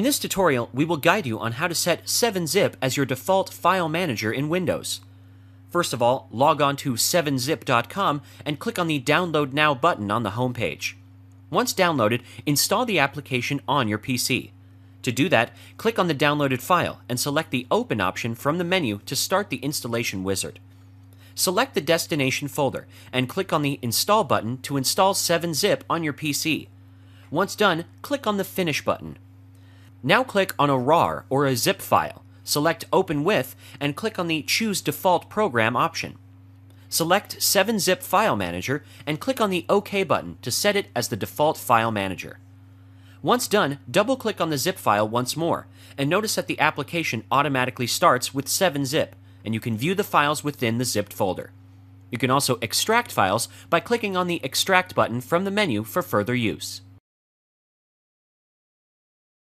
In this tutorial, we will guide you on how to set 7-Zip as your default file manager in Windows. First of all, log on to 7zip.com and click on the Download Now button on the homepage. Once downloaded, install the application on your PC. To do that, click on the downloaded file and select the Open option from the menu to start the installation wizard. Select the destination folder and click on the Install button to install 7-Zip on your PC. Once done, click on the Finish button. Now click on a RAR or a zip file, select Open With, and click on the Choose Default Program option. Select 7-Zip File Manager and click on the OK button to set it as the default file manager. Once done, double click on the zip file once more, and notice that the application automatically starts with 7-Zip, and you can view the files within the zipped folder. You can also extract files by clicking on the Extract button from the menu for further use.